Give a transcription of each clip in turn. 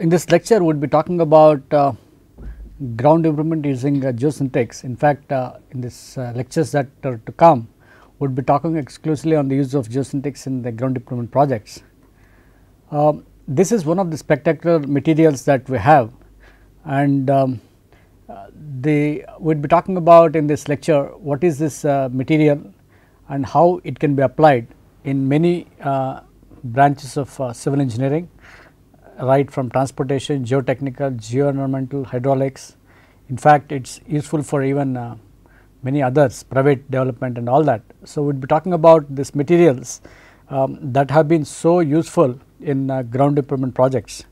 in this lecture we will be talking about uh, ground improvement using uh, geosynthetics. In fact, uh, in this uh, lectures that are to come we will be talking exclusively on the use of geosynthetics in the ground improvement projects. Um, this is one of the spectacular materials that we have and um, uh, the we will be talking about in this lecture what is this uh, material and how it can be applied in many branches of civil engineering right from transportation, geotechnical, geoenvironmental, hydraulics. In fact, it is useful for even uh, many others private development and all that. So, we would be talking about these materials um, that have been so useful in uh, ground improvement projects.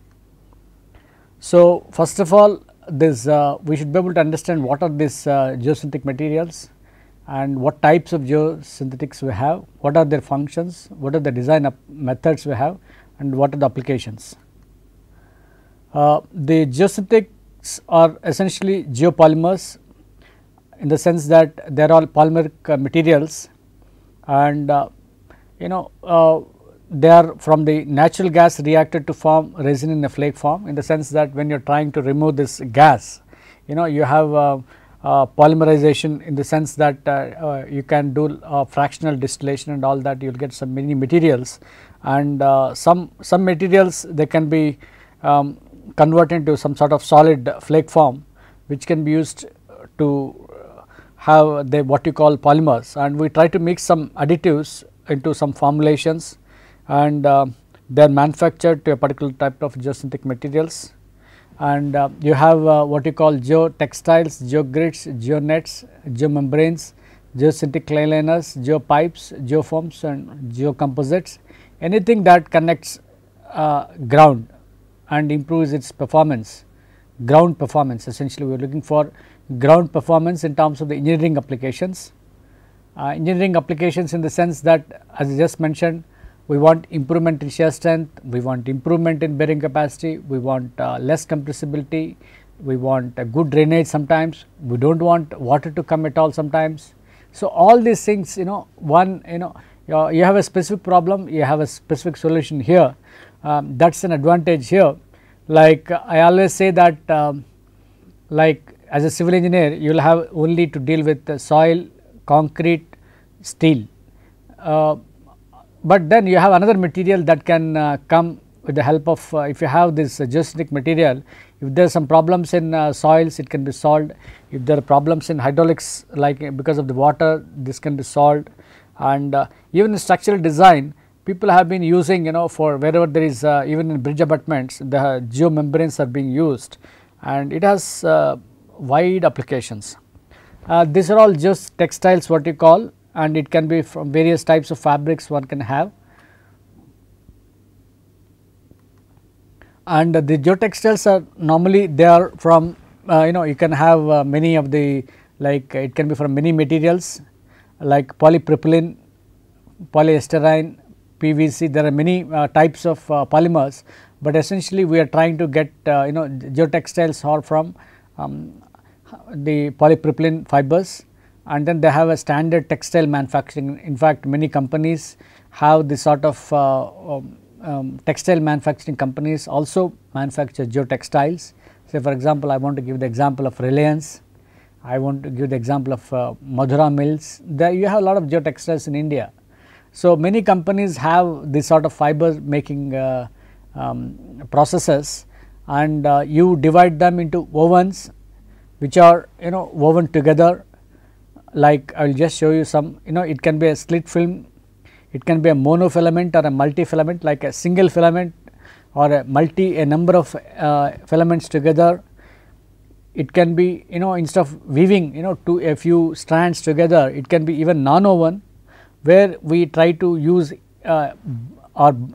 So, first of all this uh, we should be able to understand what are these uh, geosynthetic materials and what types of geosynthetics we have, what are their functions, what are the design methods we have and what are the applications. Uh, the geosynthetics are essentially geopolymers in the sense that they are all polymeric uh, materials and uh, you know they are from the natural gas reacted to form resin in a flake form in the sense that when you are trying to remove this gas you know you have uh, uh, polymerization in the sense that uh, you can do fractional distillation and all that you will get some many materials and some some materials they can be um, converted into some sort of solid flake form which can be used to have the what you call polymers. And we try to mix some additives into some formulations and uh, they are manufactured to a particular type of geosynthetic materials. And uh, you have uh, what you call geotextiles, geogrids, geonets, geomembranes, geosynthetic clay liners, geopipes, geoforms and geocomposites. Anything that connects uh, ground and improves its performance ground performance essentially we are looking for ground performance in terms of the engineering applications. Uh, engineering applications in the sense that as I just mentioned we want improvement in shear strength, we want improvement in bearing capacity, we want uh, less compressibility, we want a good drainage sometimes, we do not want water to come at all sometimes. So, all these things you know one you know you have a specific problem, you have a specific solution here um, that is an advantage here. Like I always say that um, like as a civil engineer you will have only to deal with soil, concrete, steel. Uh, but then you have another material that can uh, come with the help of uh, if you have this uh, material if there are some problems in uh, soils it can be solved if there are problems in hydraulics like because of the water this can be solved and uh, even in structural design people have been using you know for wherever there is even in bridge abutments the geomembranes are being used and it has wide applications. these are all just textiles what you call and it can be from various types of fabrics one can have. And the geotextiles are normally they are from uh, you know you can have uh, many of the like it can be from many materials like polypropylene, polystyrene, PVC there are many uh, types of uh, polymers, but essentially we are trying to get uh, you know geotextiles are from um, the polypropylene fibers and then they have a standard textile manufacturing. In fact, many companies have this sort of um, um, textile manufacturing companies also manufacture geotextiles. Say for example, I want to give the example of Reliance, I want to give the example of uh, Madura Mills, there you have a lot of geotextiles in India. So, many companies have this sort of fiber making uh, um, processes and uh, you divide them into wovens which are you know woven together like I will just show you some you know it can be a slit film, it can be a monofilament or a multi-filament like a single filament or a multi a number of uh, filaments together. It can be you know instead of weaving you know to a few strands together it can be even non-woven where we try to use uh,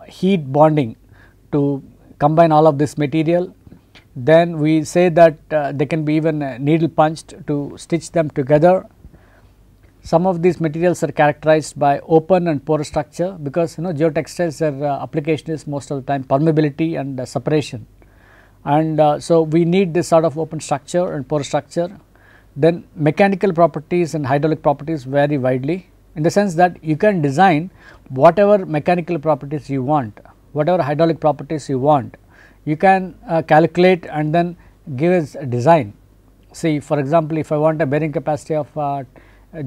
heat bonding to combine all of this material. Then we say that uh, they can be even uh, needle punched to stitch them together some of these materials are characterized by open and porous structure because you know geotextiles their uh, application is most of the time permeability and uh, separation. And uh, so we need this sort of open structure and porous structure. Then mechanical properties and hydraulic properties vary widely in the sense that you can design whatever mechanical properties you want, whatever hydraulic properties you want. you can uh, calculate and then give a design. See for example, if I want a bearing capacity of uh,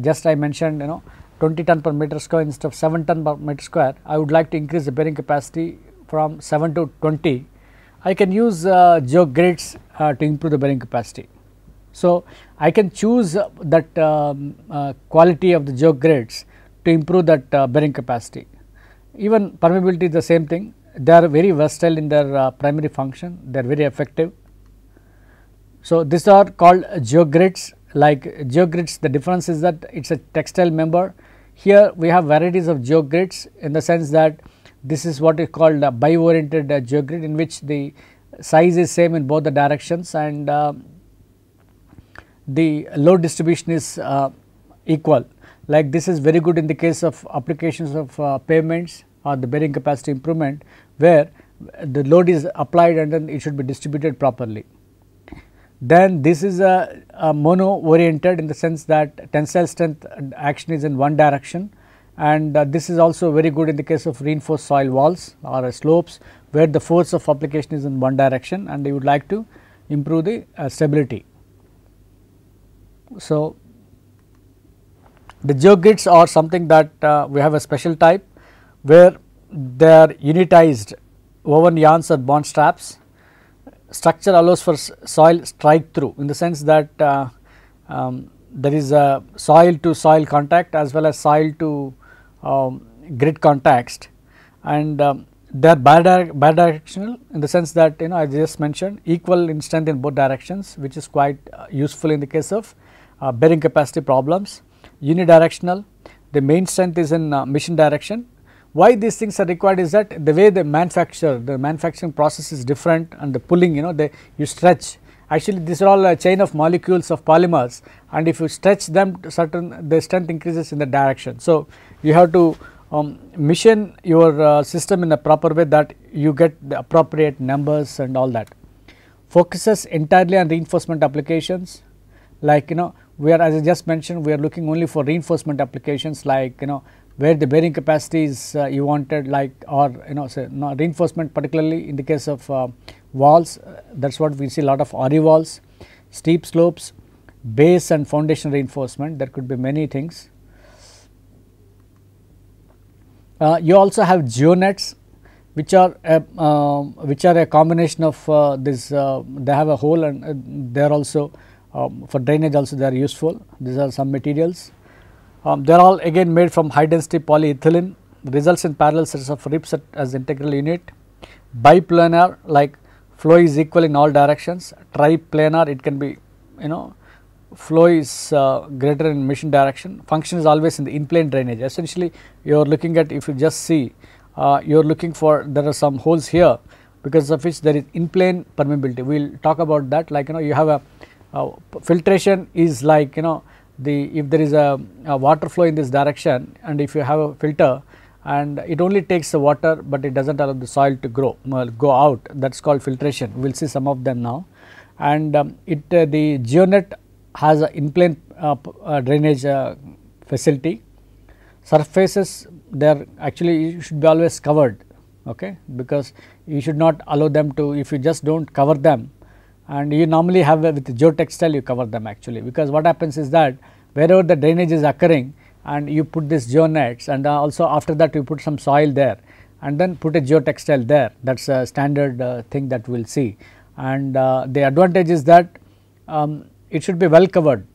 just I mentioned you know 20 ton per meter square instead of 7 ton per meter square, I would like to increase the bearing capacity from 7 to 20. I can use uh, geogrids uh, to improve the bearing capacity. So, I can choose that um, uh, quality of the geogrids to improve that uh, bearing capacity. Even permeability is the same thing, they are very versatile in their uh, primary function, they are very effective. So, these are called geogrids like geogrids the difference is that it is a textile member. Here we have varieties of geogrids in the sense that this is what is called a bi oriented uh, geogrid in which the size is same in both the directions and uh, the load distribution is uh, equal like this is very good in the case of applications of uh, or the bearing capacity improvement where the load is applied and then it should be distributed properly. Then this is a, a mono oriented in the sense that tensile strength action is in one direction and uh, this is also very good in the case of reinforced soil walls or uh, slopes where the force of application is in one direction and you would like to improve the uh, stability. So, the geogrids are something that uh, we have a special type where they are unitized woven yarns or bond straps. Structure allows for soil strike through in the sense that uh, um, there is a soil to soil contact as well as soil to um, grid contact and um, they are bidirectional in the sense that you know I just mentioned equal in strength in both directions which is quite uh, useful in the case of uh, bearing capacity problems unidirectional the main strength is in uh, machine direction why these things are required is that the way they manufacture the manufacturing process is different and the pulling you know they you stretch actually these are all a chain of molecules of polymers and if you stretch them certain the strength increases in the direction. So, you have to um, mission your uh, system in a proper way that you get the appropriate numbers and all that. Focuses entirely on reinforcement applications like you know we are as I just mentioned we are looking only for reinforcement applications like you know where the bearing capacities uh, you wanted like or you know say reinforcement particularly in the case of uh, walls uh, that is what we see a lot of RE walls, steep slopes, base and foundation reinforcement there could be many things. Uh, you also have geonets which are a, uh, which are a combination of uh, this they have a hole and they are also um, for drainage also they are useful. These are some materials. Um, they are all again made from high density polyethylene results in parallel sets of ribs as integral unit. Biplanar like flow is equal in all directions. Triplanar it can be you know flow is uh, greater in machine direction. Function is always in the in plane drainage. Essentially you are looking at if you just see uh, you are looking for there are some holes here because of which there is in plane permeability. We will talk about that like you know you have a uh, filtration is like you know the if there is a, a, water flow in this direction and if you have a filter and it only takes the water, but it does not allow the soil to grow well, go out. That is called filtration. We will see some of them now. And um, it uh, the geonet has a in plane uh, uh, drainage uh, facility. Surfaces they are actually should be always covered okay? Because you should not allow them to if you just do not cover them and you normally have with geotextile you cover them actually. Because what happens is that wherever the drainage is occurring and you put this geonets and also after that you put some soil there and then put a geotextile there. That is a standard uh, thing that we will see. And uh, the advantage is that um, it should be well covered.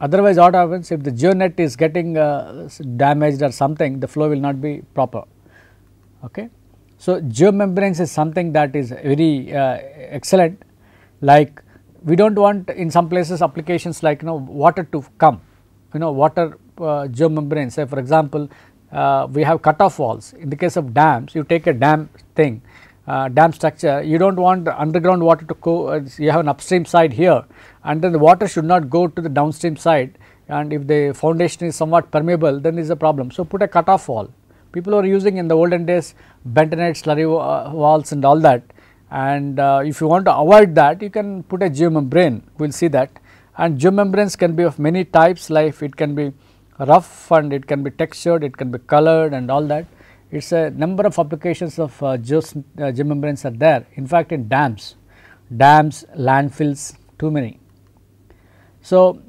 Otherwise what happens if the geonet is getting uh, damaged or something the flow will not be proper. Okay. So, geomembranes is something that is very uh, excellent like we do not want in some places applications like you know water to come. You know water uh, geomembrane say for example uh, we have cutoff walls. In the case of dams you take a dam thing uh, dam structure you do not want underground water to go uh, you have an upstream side here and then the water should not go to the downstream side and if the foundation is somewhat permeable then is a problem. So, put a cutoff wall. People are using in the olden days bentonite slurry uh, walls and all that and uh, if you want to avoid that you can put a geomembrane we will see that and geomembranes can be of many types like it can be rough and it can be textured it can be colored and all that it is a number of applications of uh, uh, geomembranes are there. In fact, in dams, dams, landfills, too many. So,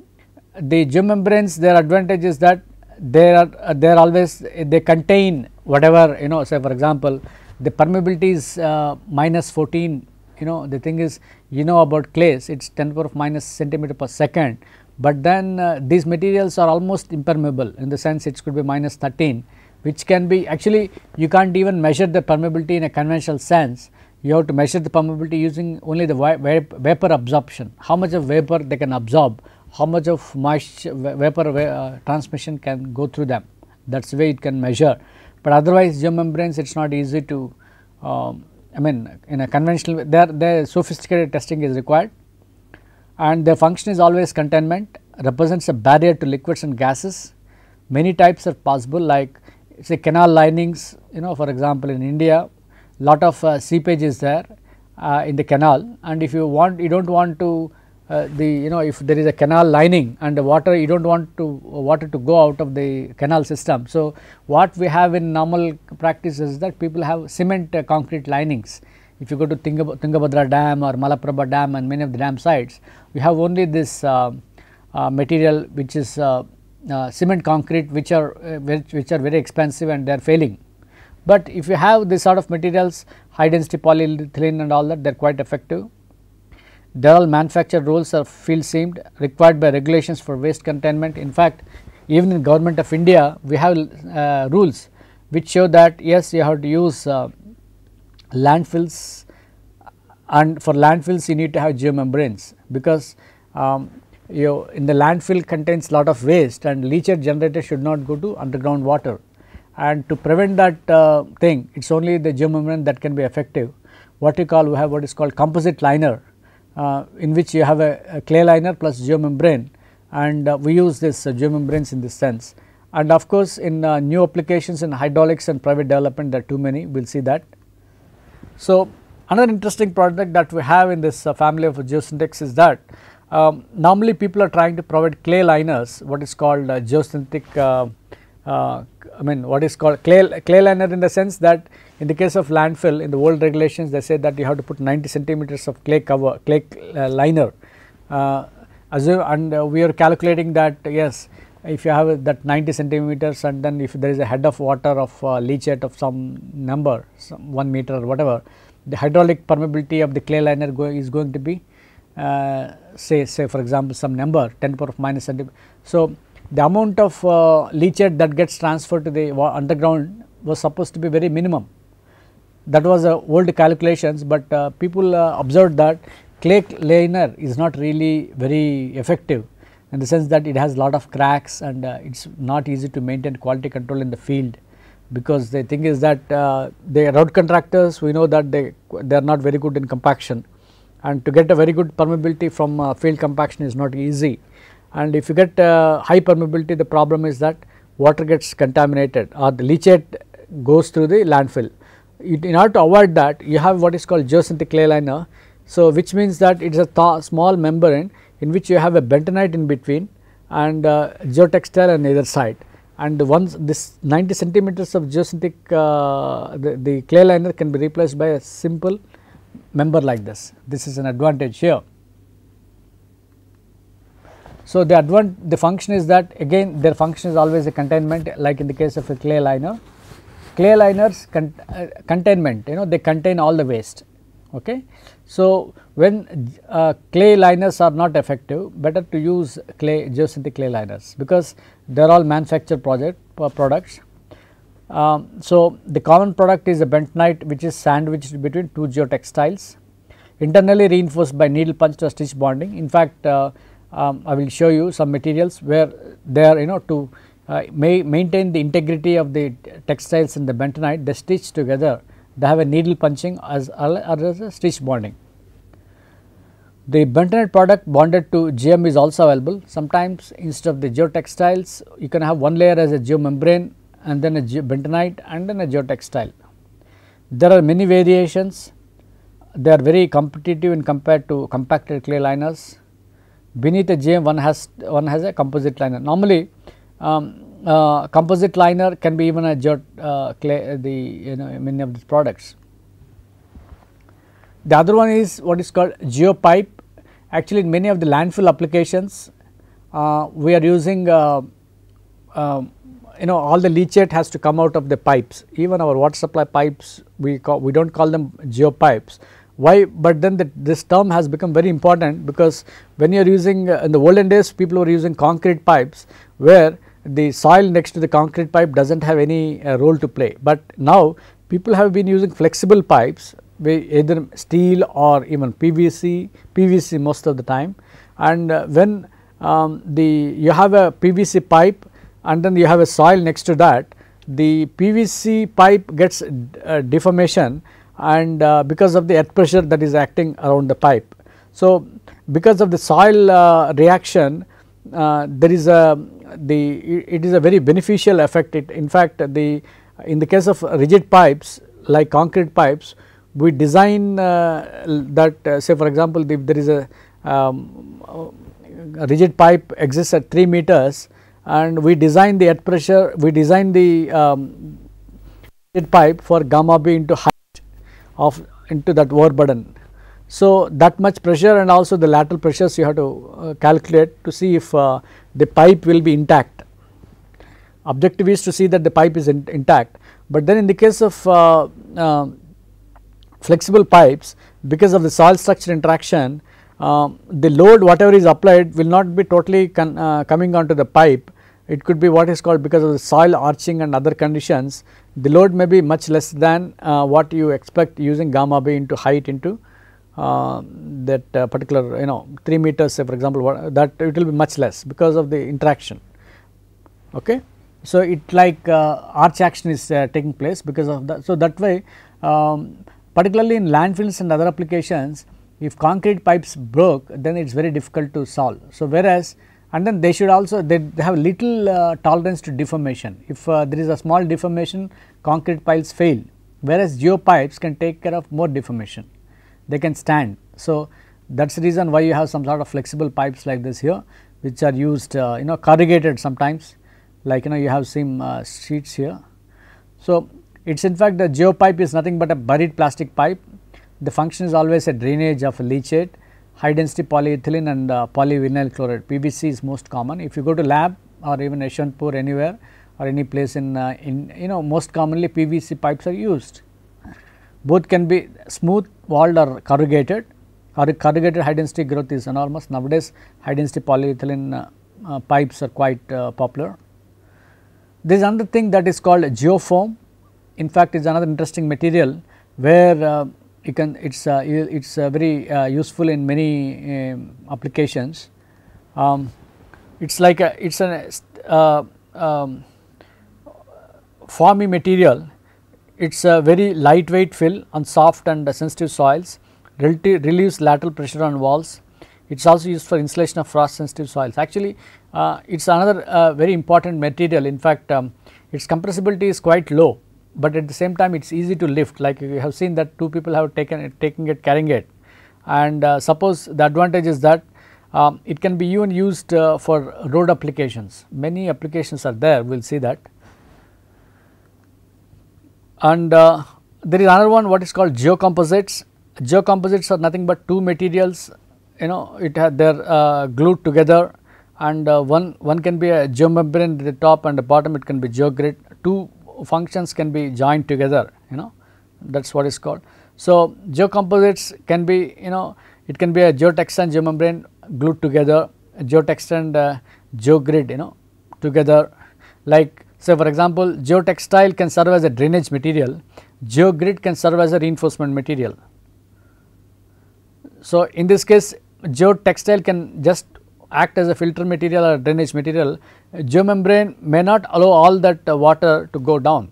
the geomembranes their advantage is that they are uh, they are always they contain whatever you know say for example, the permeability is uh, minus 14 you know the thing is you know about clays it is 10 power of minus centimeter per second, but then uh, these materials are almost impermeable in the sense it could be minus 13 which can be actually you can't even measure the permeability in a conventional sense. You have to measure the permeability using only the vapor absorption. How much of vapor they can absorb how much of moisture vapor uh, transmission can go through them. That is the way it can measure. But otherwise geomembranes it is not easy to um, I mean in a conventional there the sophisticated testing is required and their function is always containment represents a barrier to liquids and gases. Many types are possible like say canal linings you know for example in India lot of uh, seepage is there uh, in the canal and if you want you do not want to uh, the you know if there is a canal lining and the water you do not want to water to go out of the canal system. So, what we have in normal practice is that people have cement uh, concrete linings. If you go to Tungabhadra dam or Malaprabha dam and many of the dam sites, we have only this uh, uh material which is uh, cement concrete which are which, which are very expensive and they are failing. But if you have this sort of materials high density polyethylene and all that they are quite effective there are manufacturer rules are field seamed required by regulations for waste containment. In fact, even in government of India we have uh, rules which show that yes you have to use uh, landfills and for landfills you need to have geomembranes because um, you in the landfill contains lot of waste and leachate generator should not go to underground water and to prevent that uh, thing it is only the geomembrane that can be effective. What we call we have what is called composite liner in which you have a, a, clay liner plus geomembrane and uh, we use this uh, geomembranes in this sense. And of course, in uh, new applications in hydraulics and private development there are too many we will see that. So, another interesting product that we have in this uh, family of geosynthetics is that um, normally people are trying to provide clay liners what is called uh, geosynthetic uh, I mean what is called clay, clay liner in the sense that in the case of landfill in the old regulations they say that you have to put 90 centimeters of clay cover clay uh, liner uh, and uh, we are calculating that yes if you have that 90 centimeters and then if there is a head of water of uh, leachate of some number some 1 meter or whatever the hydraulic permeability of the clay liner go is going to be uh, say say for example some number 10 to power of minus centimeter. So, the amount of uh, leachate that gets transferred to the underground was supposed to be very minimum. That was uh, old calculations, but uh, people uh, observed that clay liner is not really very effective in the sense that it has lot of cracks and uh, it is not easy to maintain quality control in the field because the thing is that uh, the road contractors. We know that they they are not very good in compaction. And to get a very good permeability from uh, field compaction is not easy. And if you get high permeability the problem is that water gets contaminated or the leachate goes through the landfill. In order to avoid that you have what is called geosynthetic clay liner. So, which means that it is a small membrane in which you have a bentonite in between and uh, geotextile on either side and once this 90 centimeters of geosynthetic uh, the, the clay liner can be replaced by a simple member like this. This is an advantage here. So, the advant the function is that again their function is always a containment like in the case of a clay liner. Clay liners con, uh, containment you know they contain all the waste. Okay. So, when uh, clay liners are not effective better to use clay geosynthetic clay liners because they are all manufactured project uh, products. Um, so, the common product is a bentonite which is sandwiched between two geotextiles internally reinforced by needle punch or stitch bonding. In fact, uh, um, I will show you some materials where they are you know to uh, may maintain the integrity of the textiles in the bentonite they stitch together they have a needle punching as, as a stitch bonding. The bentonite product bonded to GM is also available sometimes instead of the geotextiles you can have one layer as a geomembrane and then a bentonite and then a geotextile. There are many variations they are very competitive in compared to compacted clay liners beneath a GM one has one has a composite liner. Normally um, uh, composite liner can be even a jet uh, clay the you know many of these products. The other one is what is called geopipe. Actually in many of the landfill applications uh, we are using uh, um, you know all the leachate has to come out of the pipes. Even our water supply pipes we call we do not call them geopipes. Why? But then the, this term has become very important because when you are using uh, in the olden days people were using concrete pipes where the soil next to the concrete pipe does not have any uh, role to play but now people have been using flexible pipes either steel or even PVC, PVC most of the time and uh, when um, the you have a PVC pipe and then you have a soil next to that the PVC pipe gets uh, deformation and uh, because of the earth pressure that is acting around the pipe. So, because of the soil uh, reaction uh, there is a the it is a very beneficial effect it in fact the in the case of rigid pipes like concrete pipes we design uh, that uh, say for example if there is a, um, a rigid pipe exists at 3 meters and we design the earth pressure we design the um, rigid pipe for gamma b into height of into that overburden. So, that much pressure and also the lateral pressures you have to uh, calculate to see if uh, the pipe will be intact. Objective is to see that the pipe is in, intact, but then in the case of uh, uh flexible pipes because of the soil structure interaction uh, the load whatever is applied will not be totally uh, coming onto the pipe it could be what is called because of the soil arching and other conditions the load may be much less than uh, what you expect using gamma b into height into uh, that uh, particular you know 3 meters say for example what, that it will be much less because of the interaction. Okay? So it like uh, arch action is taking place because of that. So that way um, particularly in landfills and other applications if concrete pipes broke then it is very difficult to solve. So, whereas and then they should also they, they have little uh, tolerance to deformation. If uh, there is a small deformation concrete pipes fail. Whereas geopipes can take care of more deformation they can stand. So, that is the reason why you have some sort of flexible pipes like this here which are used uh, you know corrugated sometimes like you know you have some uh, sheets here. So, it is in fact the geopipe is nothing but a buried plastic pipe. The function is always a drainage of a leachate, high density polyethylene and uh, polyvinyl chloride. PVC is most common. If you go to lab or even Yeshwanthpur anywhere or any place in, uh, in you know most commonly PVC pipes are used. Both can be smooth walled or corrugated. Or corrugated high density growth is enormous. Nowadays high density polyethylene uh, uh pipes are quite uh, popular. There is another thing that is called geofoam in fact is another interesting material where uh, you can it is uh, it is uh, very uh, useful in many um, applications. Um, it is like a it is a uh, um, foamy material it is a very lightweight fill on soft and sensitive soils relieves lateral pressure on walls. It is also used for insulation of frost sensitive soils. Actually uh, it is another very important material. In fact um, its compressibility is quite low but at the same time it is easy to lift. Like you have seen that two people have taken it taking it carrying it. And uh, suppose the advantage is that um, it can be even used uh, for road applications. Many applications are there. We will see that and uh, there is another one what is called geocomposites. Geocomposites are nothing but two materials you know it had they are uh, glued together. And uh, one one can be a geomembrane at the top and the bottom it can be geogrid. Two functions can be joined together you know that is what is called. So, geocomposites can be you know it can be a geotextile geomembrane glued together geotextile uh, geogrid you know together. Like say for example geotextile can serve as a drainage material geogrid can serve as a reinforcement material. So, in this case geotextile can just act as a filter material or drainage material, geomembrane may not allow all that uh, water to go down.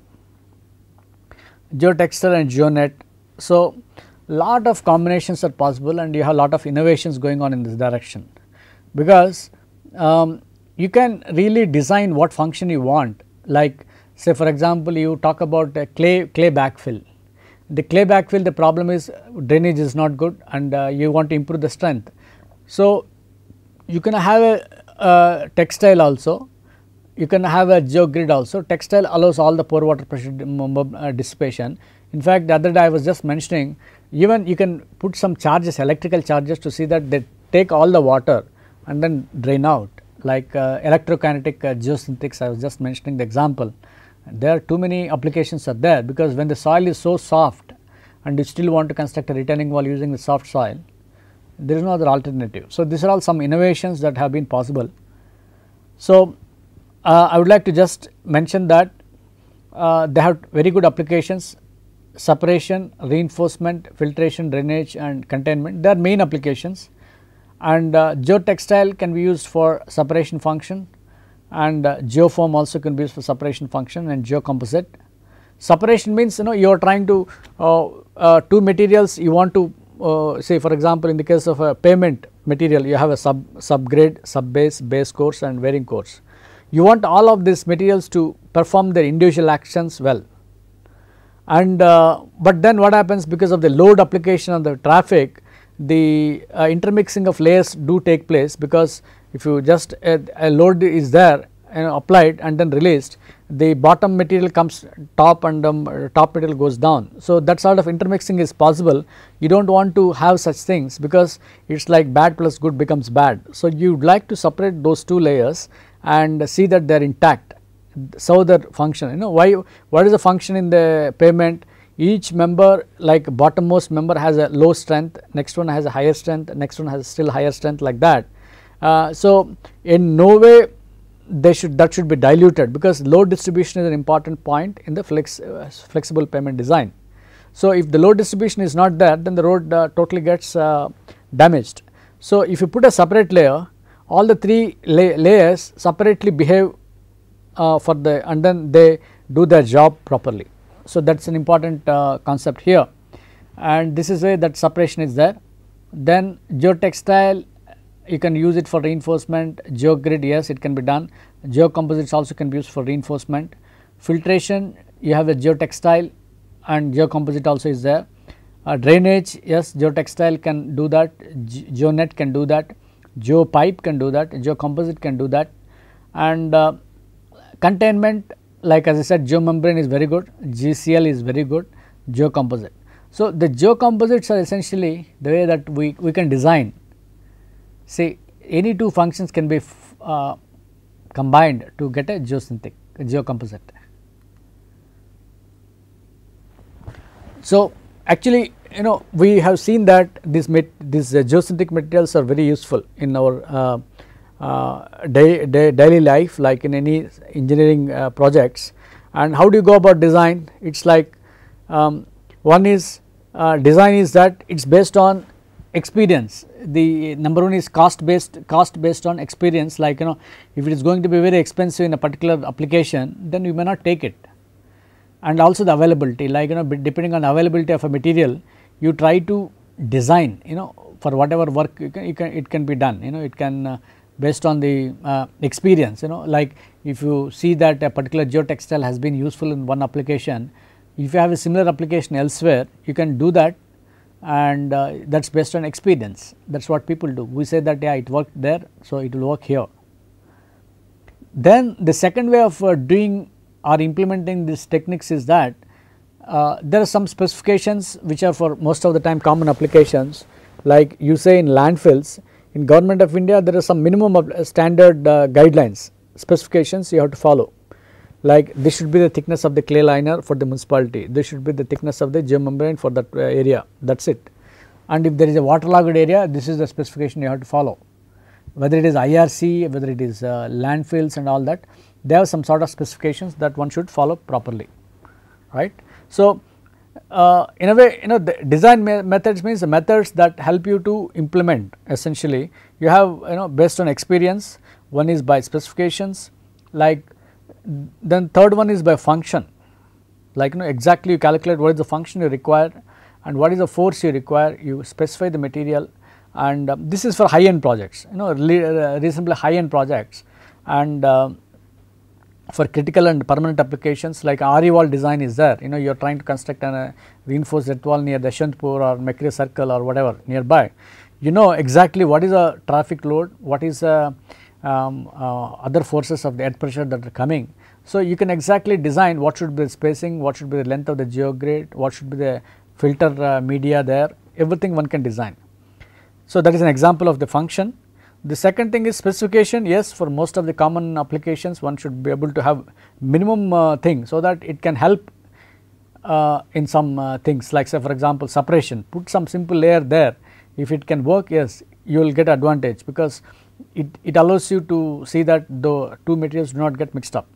Geotextile and geonet. So, lot of combinations are possible and you have lot of innovations going on in this direction because um, you can really design what function you want like say for example you talk about a clay clay backfill the clay backfill the problem is drainage is not good and uh, you want to improve the strength so you can have a, a textile also you can have a geogrid also. Textile allows all the pore water pressure uh, dissipation. In fact, the other day I was just mentioning even you can put some charges electrical charges to see that they take all the water and then drain out like uh, electrokinetic uh, geosynthetics I was just mentioning the example. There are too many applications are there because when the soil is so soft and you still want to construct a retaining wall using the soft soil, there is no other alternative. So, these are all some innovations that have been possible. So, uh, I would like to just mention that uh, they have very good applications separation, reinforcement, filtration, drainage and containment they are main applications and uh, geotextile can be used for separation function and uh, also can be used for separation function and geocomposite. Separation means you know you are trying to uh, uh two materials you want to uh, say for example in the case of a pavement material you have a sub subgrade, sub base, base course and wearing course. You want all of these materials to perform their individual actions well and uh, but then what happens because of the load application on the traffic the uh, intermixing of layers do take place because if you just uh, a load is there and applied and then released the bottom material comes top and um, top material goes down. So, that sort of intermixing is possible you do not want to have such things because it is like bad plus good becomes bad. So, you would like to separate those two layers and see that they are intact so the function you know why what is the function in the pavement each member like bottommost member has a low strength next one has a higher strength next one has still higher strength like that. Uh, so in no way they should that should be diluted because load distribution is an important point in the flex uh, flexible pavement design. So if the load distribution is not there then the road uh, totally gets uh, damaged. So if you put a separate layer all the three la layers separately behave uh, for the and then they do their job properly. So, that is an important uh, concept here. And this is where that separation is there. Then geotextile you can use it for reinforcement, geogrid yes it can be done, geocomposites also can be used for reinforcement. Filtration you have a geotextile and geocomposite also is there. Uh, drainage yes geotextile can do that, Ge geonet can do that, geopipe can do that, geocomposite can do that. And uh, Containment like as I said geomembrane is very good, GCL is very good, geocomposite. So, the geocomposites are essentially the way that we, we can design say any two functions can be uh, combined to get a geosynthetic a geocomposite. So, actually you know we have seen that these uh, geosynthetic materials are very useful in our uh, uh, day, day, daily life like in any engineering uh, projects. And how do you go about design? It is like um, one is uh, design is that it is based on experience. The number one is cost based cost based on experience. Like you know if it is going to be very expensive in a particular application then you may not take it. And also the availability like you know depending on availability of a material you try to design you know for whatever work you can, you can it can be done. You know it can uh, based on the uh, experience you know like if you see that a particular geotextile has been useful in one application if you have a similar application elsewhere you can do that and uh, that is based on experience. That is what people do. We say that yeah it worked there so it will work here. Then the second way of uh, doing or implementing these techniques is that uh, there are some specifications which are for most of the time common applications. Like you say in landfills in government of India there are some minimum of uh, standard uh, guidelines specifications you have to follow. Like this should be the thickness of the clay liner for the municipality, this should be the thickness of the geomembrane for that uh, area. That is it. And if there is a waterlogged area this is the specification you have to follow. Whether it is IRC, whether it is uh, landfills and all that they have some sort of specifications that one should follow properly. Right. So, uh, in a way you know design me methods means the methods that help you to implement essentially. You have you know based on experience one is by specifications like then third one is by function. Like you know exactly you calculate what is the function you require and what is the force you require you specify the material. And uh, this is for high end projects you know uh, reasonably high end projects. And uh, for critical and permanent applications like RE wall design is there you know you are trying to construct a uh, reinforced earth wall near the Yeshwanthpur or Mekhri circle or whatever nearby you know exactly what is a traffic load what is a um, uh, other forces of the earth pressure that are coming. So, you can exactly design what should be the spacing, what should be the length of the geogrid, what should be the filter uh, media there, everything one can design. So, that is an example of the function. The second thing is specification, yes for most of the common applications one should be able to have minimum uh, thing, so that it can help uh, in some uh, things like say for example separation, put some simple layer there, if it can work yes you will get advantage because it, it allows you to see that the two materials do not get mixed up.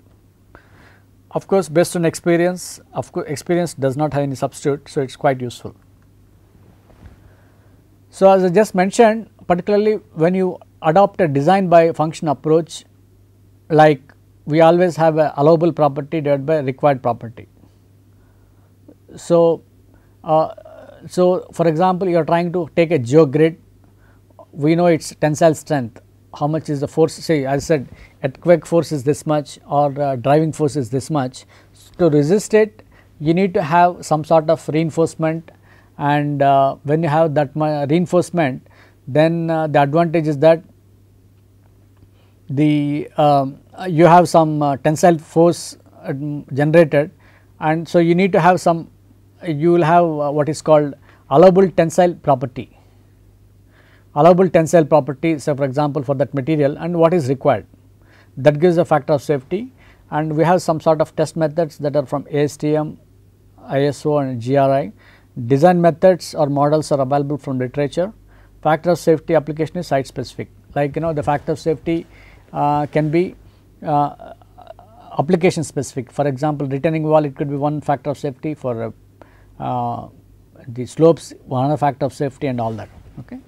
Of course, based on experience, of course experience does not have any substitute, so it is quite useful. So, as I just mentioned particularly when you adopt a design by function approach like we always have a allowable property divided by required property. So, uh, so for example, you are trying to take a geogrid, we know its tensile strength how much is the force say I said earthquake force is this much or uh, driving force is this much. To resist it you need to have some sort of reinforcement and uh, when you have that reinforcement then uh, the advantage is that the um, you have some uh, tensile force um, generated and so you need to have some you will have uh, what is called allowable tensile property allowable tensile property say for example for that material and what is required that gives a factor of safety and we have some sort of test methods that are from ASTM, ISO and GRI. Design methods or models are available from literature. Factor of safety application is site specific like you know the factor of safety uh, can be uh, application specific. For example, retaining wall it could be one factor of safety for uh, the slopes one other factor of safety and all that. Okay.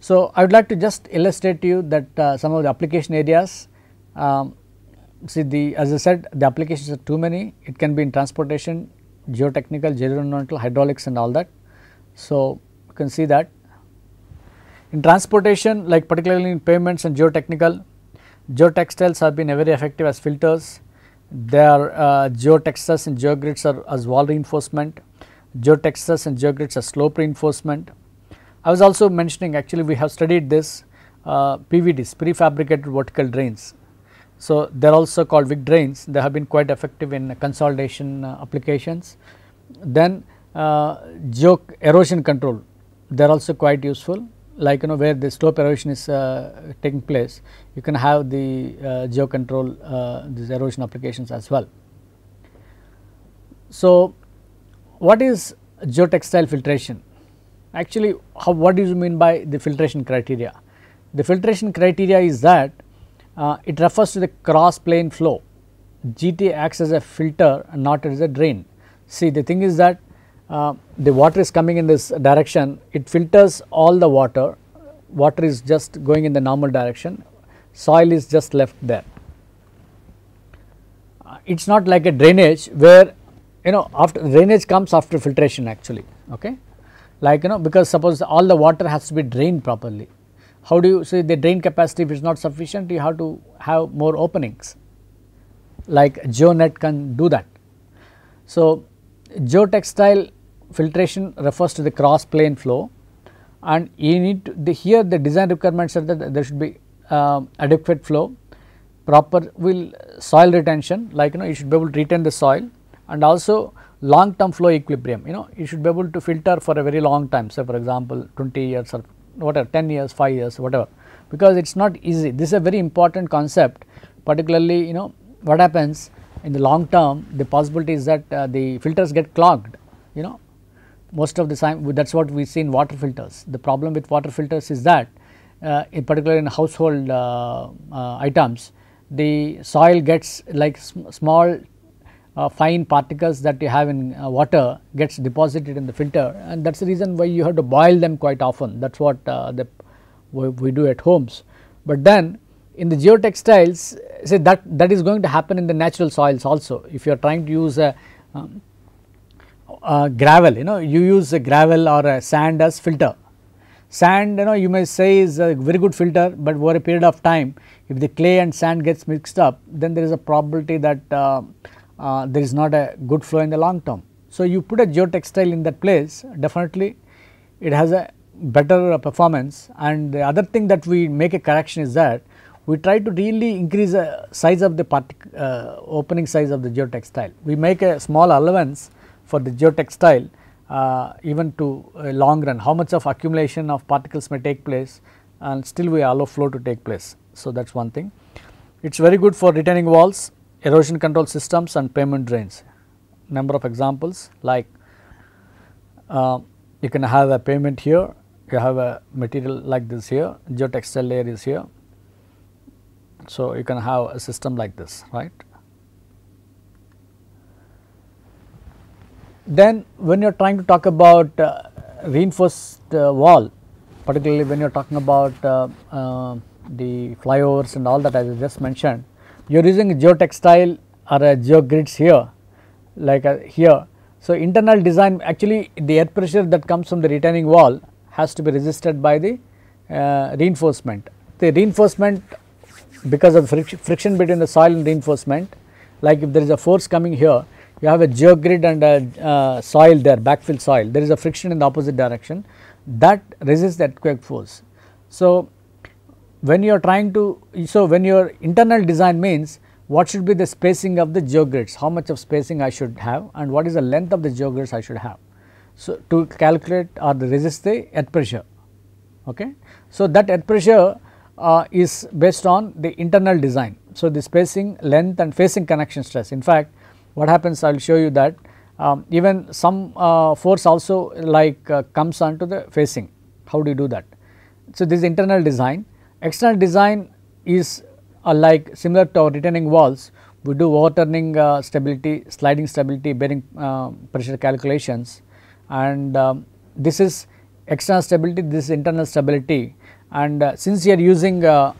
So, I would like to just illustrate to you that uh, some of the application areas um, see the as I said the applications are too many it can be in transportation, geotechnical, geoenvironmental, hydraulics and all that. So, you can see that. In transportation like particularly in pavements and geotechnical, geotextiles have been very effective as filters, their uh, geotextiles and geogrids are as wall reinforcement, geotextiles and geogrids are slope reinforcement, I was also mentioning actually we have studied this uh, PVDs prefabricated vertical drains. So, they are also called Wick drains. They have been quite effective in consolidation uh, applications. Then geo erosion control they are also quite useful like you know where the slope erosion is uh, taking place you can have the uh, geo control uh, these erosion applications as well. So, what is geotextile filtration? Actually how, what do you mean by the filtration criteria? The filtration criteria is that uh, it refers to the cross plane flow. GT acts as a filter and not as a drain. See the thing is that uh, the water is coming in this direction, it filters all the water, water is just going in the normal direction, soil is just left there. Uh, it is not like a drainage where you know after drainage comes after filtration actually okay like you know because suppose all the water has to be drained properly. How do you say the drain capacity if it is not sufficient you have to have more openings like GeoNet can do that. So, geotextile filtration refers to the cross plane flow. And you need to the here the design requirements are that there should be uh, adequate flow. Proper will soil retention like you know you should be able to retain the soil. And also long term flow equilibrium you know you should be able to filter for a very long time. Say for example 20 years or whatever 10 years 5 years whatever. Because it is not easy. This is a very important concept particularly you know what happens in the long term the possibility is that uh, the filters get clogged you know. Most of the time that is what we see in water filters. The problem with water filters is that uh, in particular in household uh, uh items the soil gets like sm small uh, fine particles that you have in water gets deposited in the filter and that is the reason why you have to boil them quite often. That is what the, we, we, do at homes. But then in the geotextiles say that that is going to happen in the natural soils also if you are trying to use a, um, a gravel you know you use a gravel or a sand as filter. Sand you know you may say is a very good filter but over a period of time if the clay and sand gets mixed up then there is a probability that uh, uh, there is not a good flow in the long term. So, you put a geotextile in that place definitely it has a better performance and the other thing that we make a correction is that we try to really increase the size of the uh, opening size of the geotextile. We make a small allowance for the geotextile uh, even to a long run how much of accumulation of particles may take place and still we allow flow to take place. So, that is one thing. It is very good for retaining walls, erosion control systems and pavement drains. Number of examples like uh, you can have a pavement here, you have a material like this here, geotextile layer is here. So, you can have a system like this, right. Then when you are trying to talk about uh, reinforced uh, wall, particularly when you are talking about uh, uh, the flyovers and all that as I just mentioned, you are using geotextile or a geogrids here like uh, here. So, internal design actually the earth pressure that comes from the retaining wall has to be resisted by the uh, reinforcement. The reinforcement because of friction, friction between the soil and reinforcement like if there is a force coming here you have a geogrid and a uh, soil there backfill soil there is a friction in the opposite direction that resists the earthquake force. So, when you are trying to so when your internal design means what should be the spacing of the geogrids how much of spacing I should have and what is the length of the geogrids I should have. So, to calculate or the resist the earth pressure okay. So, that earth pressure uh, is based on the internal design. So, the spacing length and facing connection stress. In fact what happens I will show you that um, even some uh, force also like uh, comes onto the facing. How do you do that. So, this internal design. External design is uh, like similar to our retaining walls. We do overturning uh, stability sliding stability bearing uh, pressure calculations. And um, this is external stability this is internal stability and uh, since you are using uh,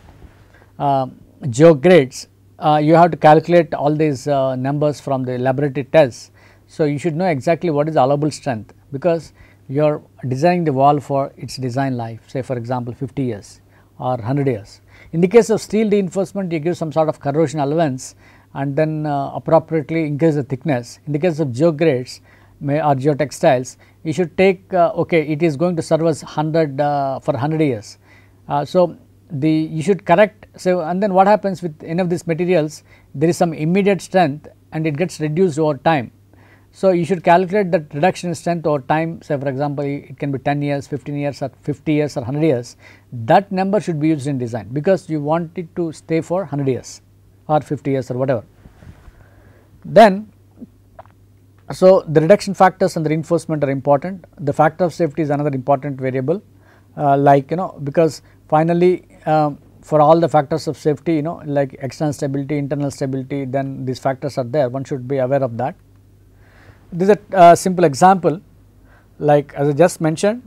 uh, geogrids uh, you have to calculate all these uh, numbers from the laboratory tests. So, you should know exactly what is allowable strength because you are designing the wall for its design life say for example 50 years or 100 years. In the case of steel reinforcement you give some sort of corrosion allowance and then uh, appropriately increase the thickness. In the case of geogrids may or geotextiles you should take okay it is going to serve as 100 for 100 years uh, so, the you should correct. So and then what happens with any of these materials? There is some immediate strength and it gets reduced over time. So, you should calculate that reduction in strength over time. Say for example, it can be 10 years, 15 years or 50 years or 100 years. That number should be used in design because you want it to stay for 100 years or 50 years or whatever. Then so the reduction factors and the reinforcement are important. The factor of safety is another important variable uh, like you know because finally um, for all the factors of safety you know like external stability internal stability then these factors are there one should be aware of that. This is a uh, simple example like as I just mentioned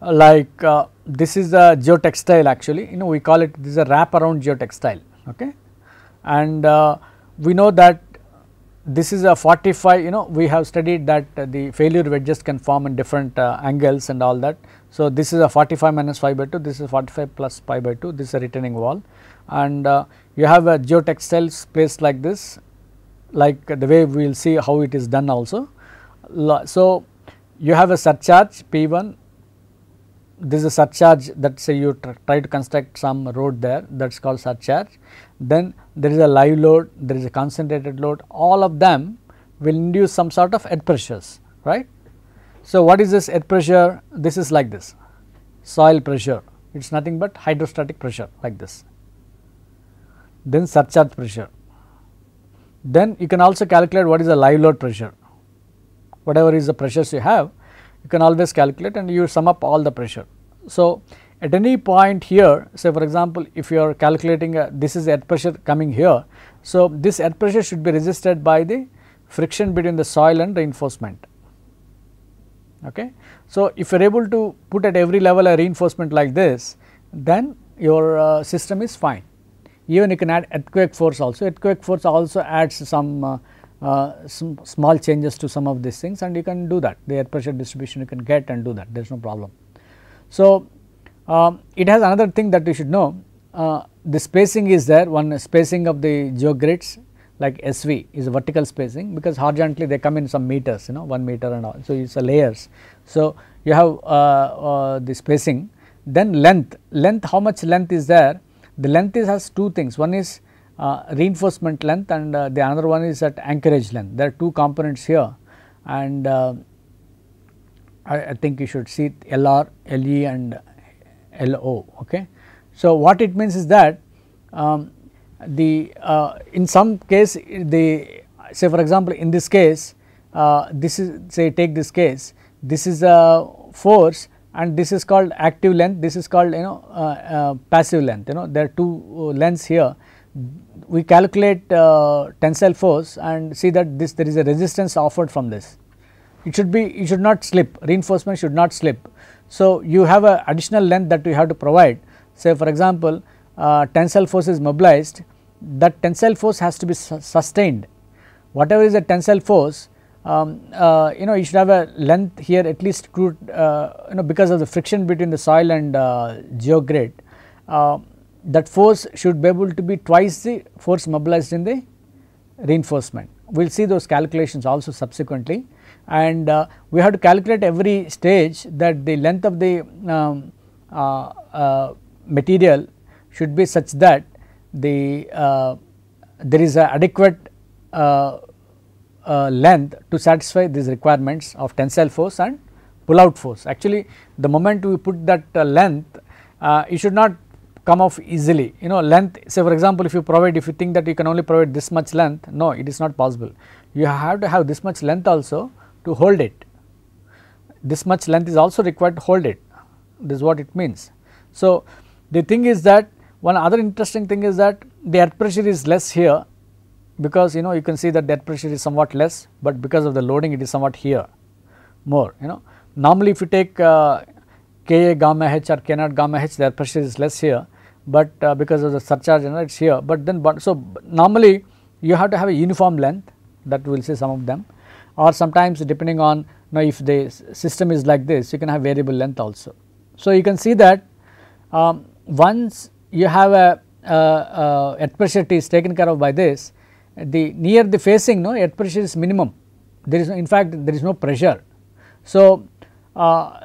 uh, like uh, this is a geotextile actually you know we call it this is a wrap around geotextile okay and uh, we know that this is a 45 you know we have studied that uh, the failure wedges can form in different uh, angles and all that. So, this is a 45 minus pi by 2 this is 45 plus pi by 2 this is a retaining wall and uh, you have a geotextiles placed like this like the way we will see how it is done also. So, you have a surcharge P1 this is a surcharge that say you try to construct some road there that is called surcharge. Then there is a live load, there is a concentrated load all of them will induce some sort of head pressures right. So, what is this earth pressure? This is like this soil pressure it is nothing but hydrostatic pressure like this. Then surcharge pressure. Then you can also calculate what is the live load pressure whatever is the pressures you have you can always calculate and you sum up all the pressure. So, at any point here say for example, if you are calculating a, this is earth pressure coming here. So, this earth pressure should be resisted by the friction between the soil and reinforcement. Okay. So, if you are able to put at every level a reinforcement like this then your uh, system is fine. Even you can add earthquake force also, earthquake force also adds some uh, uh, some small changes to some of these things and you can do that the air pressure distribution you can get and do that there is no problem. So, um, it has another thing that you should know uh, the spacing is there one spacing of the geogrids like SV is a vertical spacing because horizontally they come in some meters you know 1 meter and all. So, it is a layers. So, you have uh, uh, the spacing then length, length how much length is there? The length is has two things one is uh, reinforcement length and uh, the another one is at anchorage length. There are two components here and uh, I, I, think you should see LR, LE and LO. Okay. So, what it means is that um, the uh, in some case the say for example, in this case uh, this is say take this case. This is a force and this is called active length. This is called you know uh, uh, passive length. You know there are two lengths here. We calculate uh, tensile force and see that this there is a resistance offered from this. It should be it should not slip. Reinforcement should not slip. So you have a additional length that you have to provide. Say for example uh, tensile force is mobilized that tensile force has to be su sustained whatever is the tensile force um, uh, you know you should have a length here at least crude, uh, you know because of the friction between the soil and uh, geogrid uh, that force should be able to be twice the force mobilized in the reinforcement. We will see those calculations also subsequently and uh, we have to calculate every stage that the length of the um, uh, material should be such that the uh, there is a adequate uh, uh, length to satisfy these requirements of tensile force and pull out force. Actually the moment we put that length it should not come off easily you know length say for example if you provide if you think that you can only provide this much length no it is not possible you have to have this much length also to hold it this much length is also required to hold it this is what it means. So, the thing is that one other interesting thing is that the earth pressure is less here because you know you can see that the earth pressure is somewhat less, but because of the loading it is somewhat here more you know. Normally if you take uh, Ka gamma h or K naught gamma h their pressure is less here, but uh, because of the surcharge you know, it is here, but then but so normally you have to have a uniform length that we will see some of them or sometimes depending on now if the system is like this you can have variable length also. So, you can see that um, once you have a, a, a earth pressure T is taken care of by this the near the facing no earth pressure is minimum there is in fact there is no pressure. So, uh,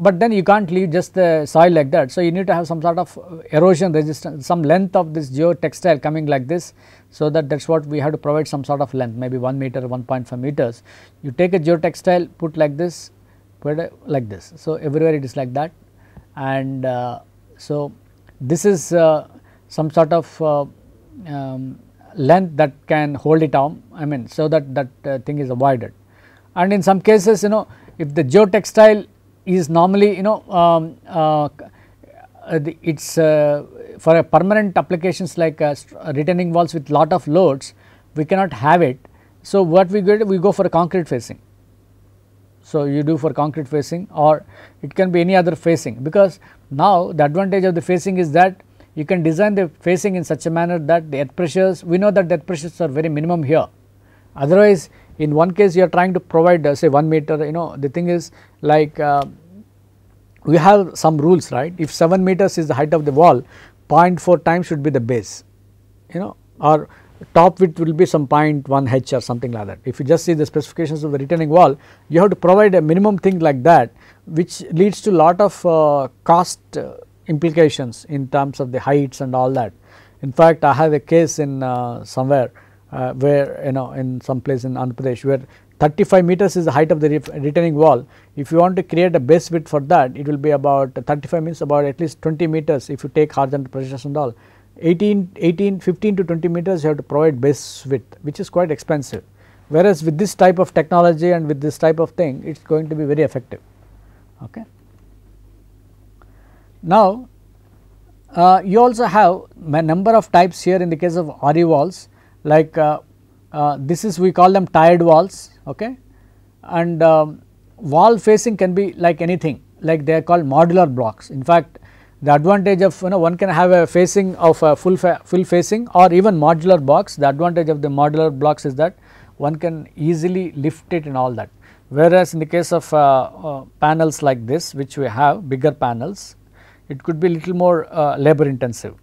but then you can't leave just the soil like that. So, you need to have some sort of erosion resistance some length of this geotextile coming like this. So, that that is what we have to provide some sort of length maybe 1 meter 1.5 meters. You take a geotextile put like this put like this. So, everywhere it is like that and uh, so this is uh, some sort of uh, um, length that can hold it down I mean so that that uh, thing is avoided and in some cases you know if the geotextile is normally you know um, uh, it is uh, for a permanent applications like uh, retaining walls with lot of loads we cannot have it. So, what we get we go for a concrete facing. So, you do for concrete facing or it can be any other facing because now the advantage of the facing is that you can design the facing in such a manner that the earth pressures we know that the earth pressures are very minimum here otherwise in one case you are trying to provide uh, say 1 meter you know the thing is like uh, we have some rules right if 7 meters is the height of the wall 0.4 times should be the base you know or top width will be some 0.1 h or something like that. If you just see the specifications of the retaining wall you have to provide a minimum thing like that which leads to lot of uh, cost uh, implications in terms of the heights and all that. In fact, I have a case in uh, somewhere uh, where you know in some place in Andhra Pradesh where 35 meters is the height of the retaining wall. If you want to create a base width for that it will be about 35 means about at least 20 meters if you take horizontal and all. 18, 18, 15 to 20 meters you have to provide base width which is quite expensive. Whereas with this type of technology and with this type of thing it is going to be very effective. Okay. Now uh, you also have a number of types here in the case of RE walls. Like uh, uh, this is we call them tied walls okay? And um, wall facing can be like anything. Like they are called modular blocks. In fact the advantage of you know one can have a facing of a full fa full facing or even modular box the advantage of the modular blocks is that one can easily lift it and all that whereas in the case of uh, uh, panels like this which we have bigger panels it could be little more uh, labor intensive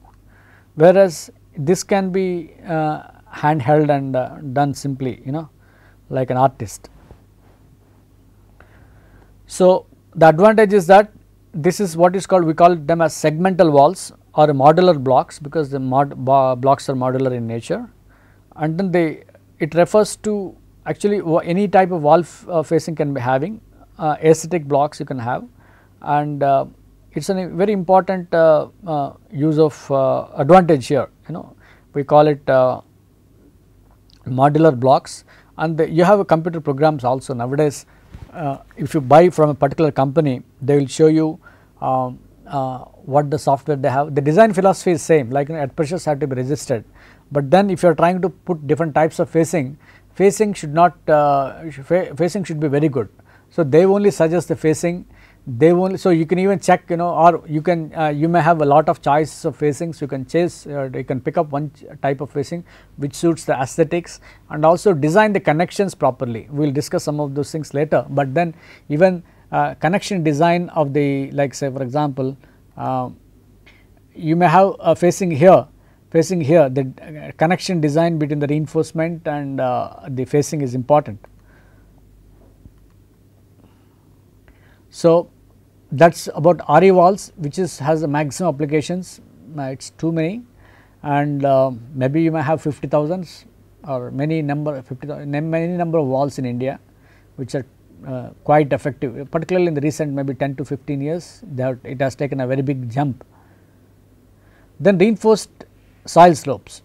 whereas this can be handheld and done simply you know like an artist. So, the advantage is that this is what is called we call them as segmental walls or modular blocks because the mod blocks are modular in nature and then they it refers to actually any type of wall uh, facing can be having uh, aesthetic blocks you can have. And uh, it is a very important uh, uh, use of uh, advantage here you know. We call it modular blocks. And the, you have computer programs also. Nowadays if you buy from a particular company they will show you um, what the software they have. The design philosophy is same. Like you know, at pressures have to be resisted but then if you are trying to put different types of facing facing should not uh, facing should be very good. So, they only suggest the facing they only so you can even check you know or you can uh, you may have a lot of choices of facings you can chase uh, you can pick up one type of facing which suits the aesthetics and also design the connections properly we will discuss some of those things later but then even uh, connection design of the like say for example uh, you may have a facing here facing here the uh, connection design between the reinforcement and uh, the facing is important. So, that is about RE walls which is has a maximum applications uh, it is too many and uh, maybe you may have 50,000 or many number 50 many number of walls in India which are uh, quite effective particularly in the recent maybe 10 to 15 years that it has taken a very big jump. Then reinforced soil slopes.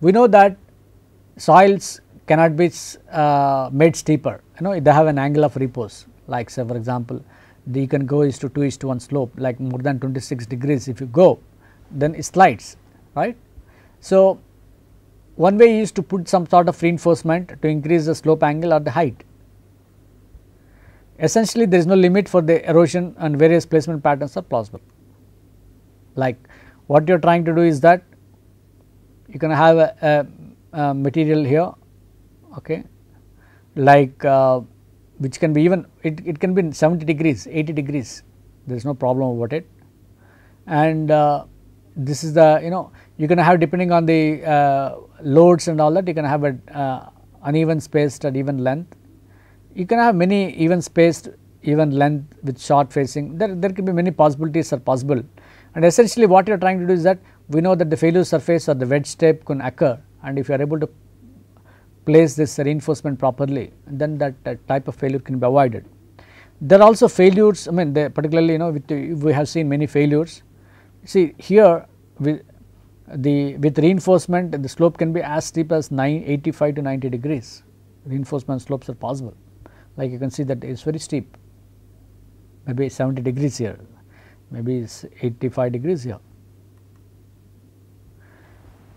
We know that soils cannot be uh, made steeper you know they have an angle of repose like say for example the you can go is to 2 is to 1 slope like more than 26 degrees if you go then it slides right. So, one way is to put some sort of reinforcement to increase the slope angle or the height. Essentially there is no limit for the erosion and various placement patterns are plausible. Like what you are trying to do is that you can have a, a, a material here okay? Like uh, which can be even it, it can be 70 degrees 80 degrees. There is no problem about it. And uh, this is the you know you can have depending on the uh, loads and all that you can have a uh, uneven spaced and even length. You can have many even spaced even length with short facing. There there can be many possibilities are possible. And essentially what you are trying to do is that we know that the failure surface or the wedge tape can occur and if you are able to place this reinforcement properly then that, that type of failure can be avoided. There are also failures I mean particularly you know we have seen many failures. See here with the with reinforcement the slope can be as steep as 9 85 to 90 degrees reinforcement slopes are possible like you can see that it is very steep maybe 70 degrees here maybe 85 degrees here.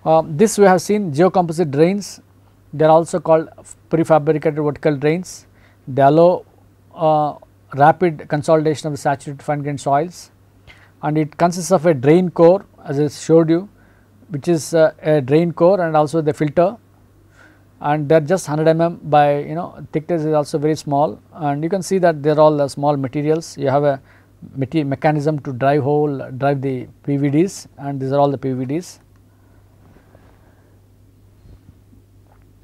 Uh, this we have seen geocomposite drains. They are also called prefabricated vertical drains. They allow uh, rapid consolidation of the saturated fine grained soils. And it consists of a drain core as I showed you which is uh, a drain core and also the filter. And they are just 100 mm by you know thickness is also very small. And you can see that they are all uh, small materials. You have a mechanism to drive hole drive the PVDs and these are all the PVDs